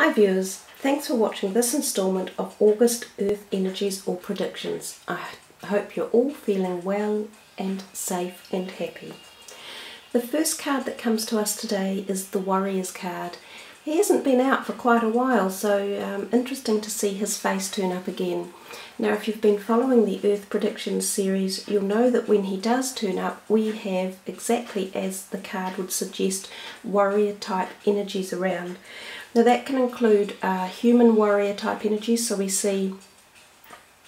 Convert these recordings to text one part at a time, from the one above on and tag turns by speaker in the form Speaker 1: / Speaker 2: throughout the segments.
Speaker 1: Hi viewers, thanks for watching this instalment of August Earth Energies or Predictions. I hope you're all feeling well and safe and happy. The first card that comes to us today is the Warriors card. He hasn't been out for quite a while, so um, interesting to see his face turn up again. Now, if you've been following the Earth Predictions series, you'll know that when he does turn up, we have exactly as the card would suggest warrior type energies around. Now, that can include uh, human warrior type energies, so we see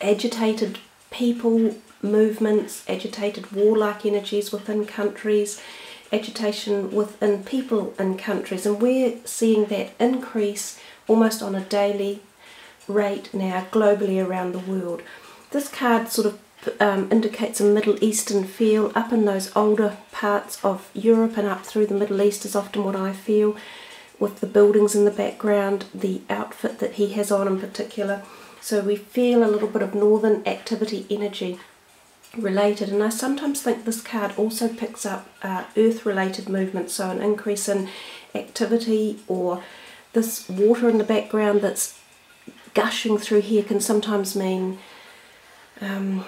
Speaker 1: agitated people, movements, agitated warlike energies within countries, agitation within people in countries, and we're seeing that increase almost on a daily rate now globally around the world. This card sort of um, indicates a Middle Eastern feel. Up in those older parts of Europe and up through the Middle East is often what I feel, with the buildings in the background, the outfit that he has on in particular. So we feel a little bit of northern activity energy related and I sometimes think this card also picks up uh, earth related movements so an increase in activity or this water in the background that's gushing through here can sometimes mean um,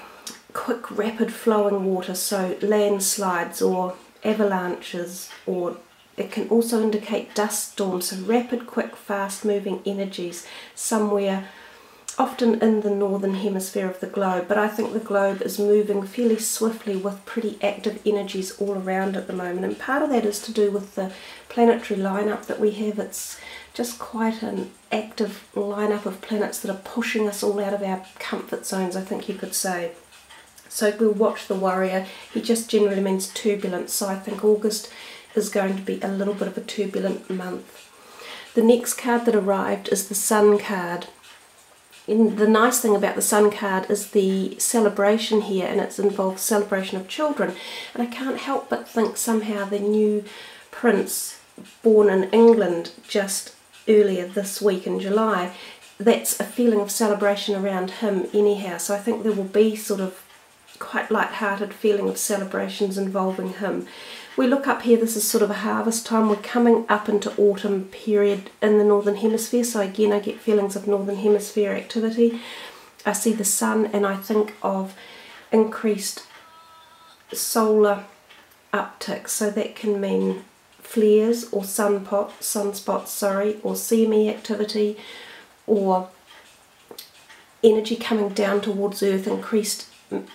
Speaker 1: quick rapid flowing water so landslides or avalanches or it can also indicate dust storms so rapid quick fast moving energies somewhere often in the northern hemisphere of the globe, but I think the globe is moving fairly swiftly with pretty active energies all around at the moment. And part of that is to do with the planetary lineup that we have. It's just quite an active lineup of planets that are pushing us all out of our comfort zones, I think you could say. So we'll watch the warrior. He just generally means turbulence. so I think August is going to be a little bit of a turbulent month. The next card that arrived is the Sun card in the nice thing about the Sun card is the celebration here, and it's involved celebration of children. And I can't help but think somehow the new prince born in England just earlier this week in July, that's a feeling of celebration around him anyhow. So I think there will be sort of quite light-hearted feeling of celebrations involving him. We look up here, this is sort of a harvest time. We're coming up into autumn period in the Northern Hemisphere, so again I get feelings of Northern Hemisphere activity. I see the sun and I think of increased solar uptick, so that can mean flares or sunpot, sunspots, sorry, or CME activity, or energy coming down towards Earth, increased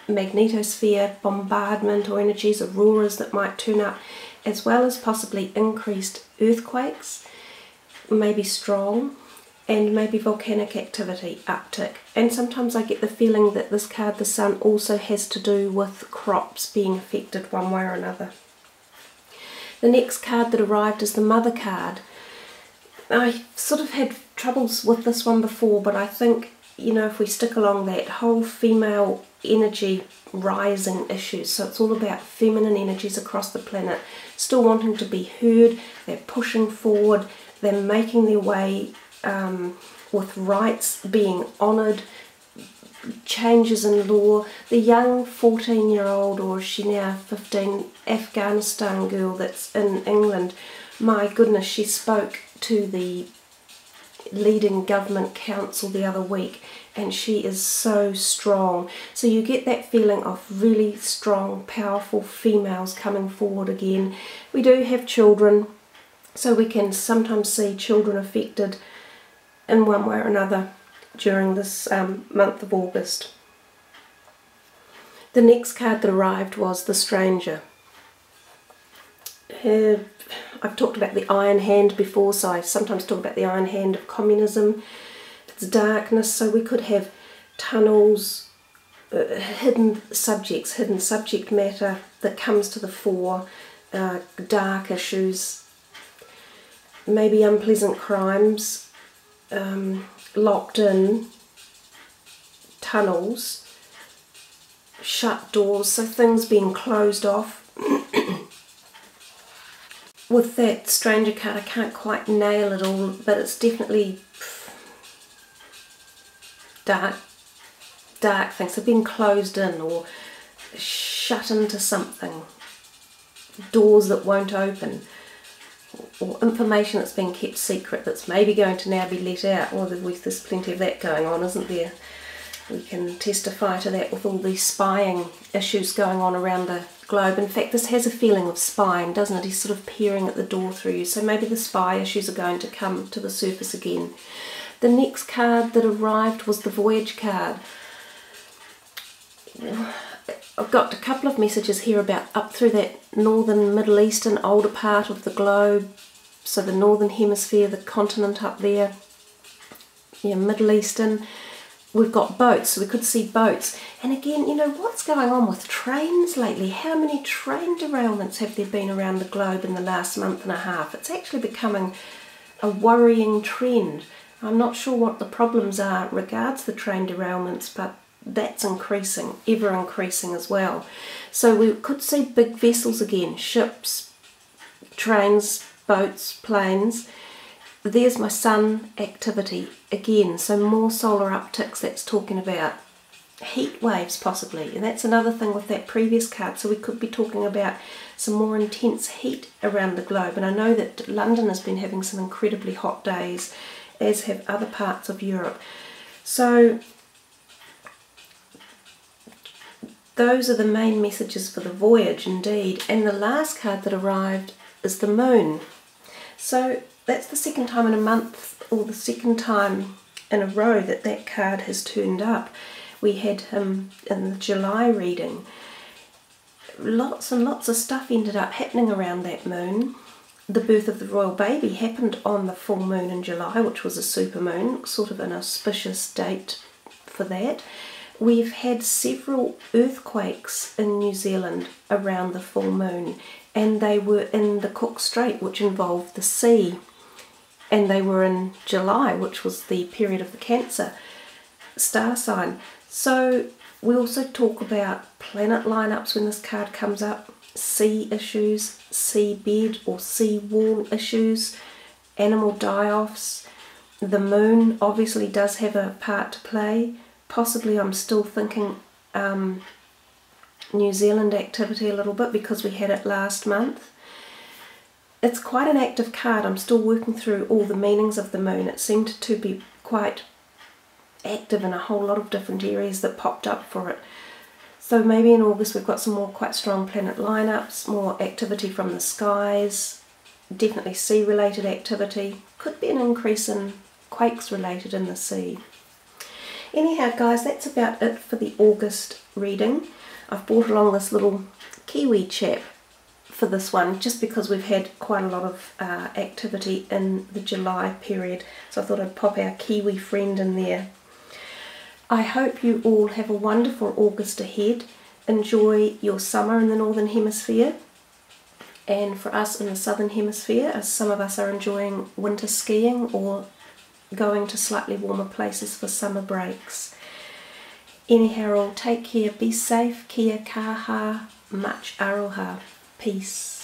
Speaker 1: magnetosphere bombardment or energies, auroras that might turn up, as well as possibly increased earthquakes, maybe strong, and maybe volcanic activity uptick. And sometimes I get the feeling that this card, the Sun, also has to do with crops being affected one way or another. The next card that arrived is the Mother card. I sort of had troubles with this one before, but I think, you know, if we stick along that whole female energy rising issues. So it's all about feminine energies across the planet, still wanting to be heard, they're pushing forward, they're making their way um, with rights being honoured, changes in law. The young 14 year old, or she now 15, Afghanistan girl that's in England, my goodness, she spoke to the leading government council the other week and she is so strong. So you get that feeling of really strong, powerful females coming forward again. We do have children, so we can sometimes see children affected in one way or another during this um, month of August. The next card that arrived was The Stranger. I've talked about the Iron Hand before, so I sometimes talk about the Iron Hand of communism it's darkness, so we could have tunnels, uh, hidden subjects, hidden subject matter that comes to the fore, uh, dark issues, maybe unpleasant crimes, um, locked in, tunnels, shut doors, so things being closed off. With that stranger card, I can't quite nail it all, but it's definitely dark, dark things. They've been closed in or shut into something. Doors that won't open. or information that's been kept secret that's maybe going to now be let out. Well, there's plenty of that going on, isn't there? We can testify to that with all these spying issues going on around the globe. In fact, this has a feeling of spying, doesn't it? He's sort of peering at the door through you. So maybe the spy issues are going to come to the surface again. The next card that arrived was the Voyage card. I've got a couple of messages here about up through that northern Middle Eastern older part of the globe. So the northern hemisphere, the continent up there, yeah, Middle Eastern we've got boats, so we could see boats. And again, you know, what's going on with trains lately? How many train derailments have there been around the globe in the last month and a half? It's actually becoming a worrying trend. I'm not sure what the problems are regards the train derailments, but that's increasing, ever increasing as well. So we could see big vessels again, ships, trains, boats, planes, there's my sun activity again, so more solar upticks that's talking about. Heat waves possibly, and that's another thing with that previous card, so we could be talking about some more intense heat around the globe. And I know that London has been having some incredibly hot days, as have other parts of Europe. So those are the main messages for the voyage indeed. And the last card that arrived is the moon. So that's the second time in a month or the second time in a row that that card has turned up. We had him in the July reading. Lots and lots of stuff ended up happening around that moon. The birth of the royal baby happened on the full moon in July, which was a super moon, sort of an auspicious date for that. We've had several earthquakes in New Zealand around the full moon, and they were in the Cook Strait, which involved the sea and they were in July, which was the period of the Cancer star sign. So we also talk about planet lineups when this card comes up, sea issues, sea bed or sea wall issues, animal die-offs. The moon obviously does have a part to play. Possibly I'm still thinking um, New Zealand activity a little bit because we had it last month it's quite an active card. I'm still working through all the meanings of the moon. It seemed to be quite active in a whole lot of different areas that popped up for it. So maybe in August we've got some more quite strong planet lineups, more activity from the skies, definitely sea related activity. Could be an increase in quakes related in the sea. Anyhow guys, that's about it for the August reading. I've brought along this little Kiwi chap for this one just because we've had quite a lot of uh, activity in the July period so I thought I'd pop our Kiwi friend in there. I hope you all have a wonderful August ahead. Enjoy your summer in the Northern Hemisphere and for us in the Southern Hemisphere as some of us are enjoying winter skiing or going to slightly warmer places for summer breaks. Anyhow, all take care, be safe, kia kaha, much aroha. Peace.